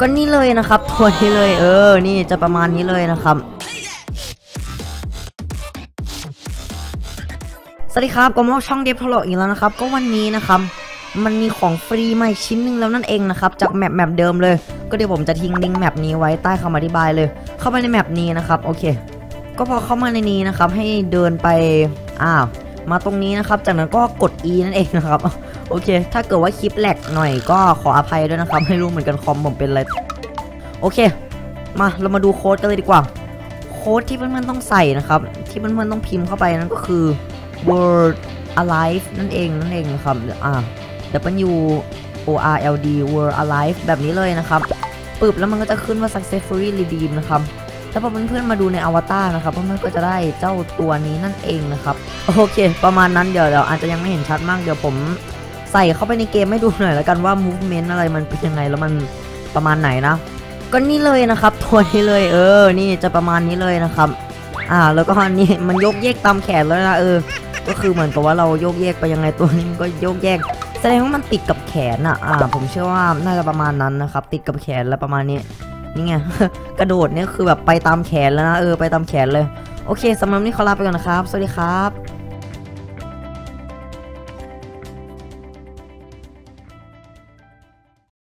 ก็นี่เลยนะครับตัวร์นี้เลยเออ นี่จะประมาณนี้เลยนะครับสวัสดีครับก็มาช่องเดฟทอลอีกแล้วนะครับ ก็วันนี้นะครับมันมีของฟรีมาอีกชิ้นหนึ่งแล้วนั่นเองนะครับ จาก map map เดิมเลย ก็เดี๋ยวผมจะทิ้งลิงก์ map นี้ไว้ใต้คำอธิบายเลย เข้าไปใน map นี้นะครับ โอเค ก็พอเข้ามาในนี้นะครับ ให้เดินไปอ้าว มาตรงนี้นะครับ จากนั้นก็กด E นั่นเองนะครับ โอเค ถ้าเกิดว่าคลิปแหลกหน่อยก็ขออภัยด้วยนะครับ ไม่รู้เหมือนกันคอมผมเป็นอะไร โอเค มาเรามาดูโค้ดกันเลยดีกว่า โค้ดที่เพื่อนๆต้องใส่นะครับ ที่เพื่อนๆต้องพิมพ์เข้าไปนั่นก็คือ word alive นั่นเองนั่นเองนะครับ อ่า W O R L D word alive แบบนี้เลยนะครับปึบแล้วมันก็จะขึ้นว่า successfully redeem นะครับ แล้วพอเพื่อนๆมาดูในอวตารนะครับเพื่อนๆก็จะได้เจ้าตัวนี้นั่นเองนะครับโอเค ประมาณนั้นเดี๋ยวเดี๋ยวอาจจะยังไม่เห็นชัดมากเดี๋ยวผมใส่เข้าไปในเกมให้ดูหน่อยแล้วกันว่า movement อะไรมันเป็นยังไงแล้วมันประมาณไหนนะก็นี่เลยนะครับตัวนี้เลย เออ นี่จะประมาณนี้เลยนะครับ อ่า แล้วก็นี่มันยกเยกตามแขนแล้วนะเออ ก็คือเหมือนกับว่าเราโยกเยกไปยังไงตัวนี้มันก็โยกแยก แสดงว่ามันติดกับแขนอะ อ่า ผมเชื่อว่าน่าจะประมาณนั้นนะครับ ติดกับแขนแล้วประมาณนี้ นี่ไงกระโดดเนี่ยคือแบบไปตามแขนแล้วนะเออไปตามแขนเลย โอเคสำหรับนนี้ขอลาไปก่อนนะครับ สวัสดีครับ